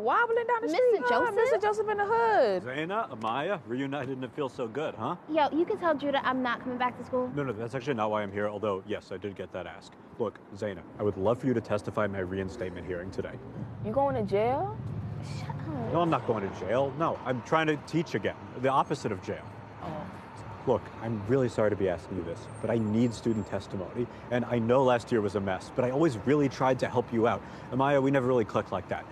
wobbling down the Mr. street. Joseph? Mr. Joseph in the hood. Zayna, Amaya, reunited and it feels so good, huh? Yo, you can tell Judah I'm not coming back to school. No, no, that's actually not why I'm here, although, yes, I did get that ask. Look, Zayna, I would love for you to testify my reinstatement hearing today. You going to jail? Shut up. No, I'm not going to jail. No, I'm trying to teach again. The opposite of jail. Oh. Look, I'm really sorry to be asking you this, but I need student testimony. And I know last year was a mess, but I always really tried to help you out. Amaya, we never really clicked like that.